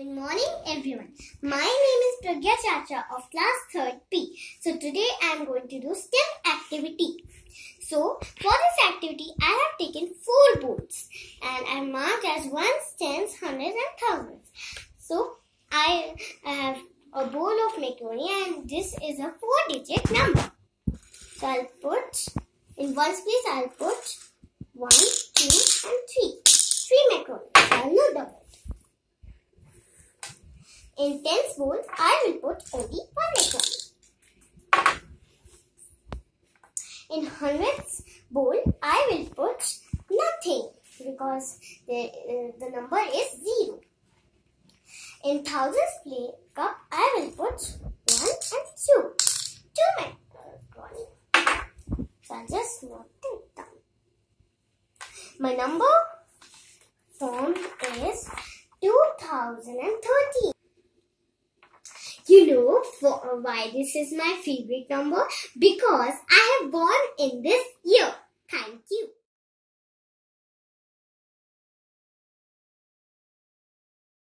Good morning everyone. My name is Pragya Chacha of class 3rd P. So today I am going to do STEM activity. So for this activity I have taken 4 boards and I marked as ones, tens, hundreds and thousands. So I have a bowl of macaroni and this is a 4 digit number. So I'll put in ones place I'll put 1, 2 and 3. 3 macaroni. I'll down in tens bowl, I will put only one macaroni. In hundreds bowl, I will put nothing because the, uh, the number is zero. In thousands play cup, I will put one and two. Two macaroni. So I'll just note it down. My number formed is 2013. You know for, why this is my favorite number? Because I have born in this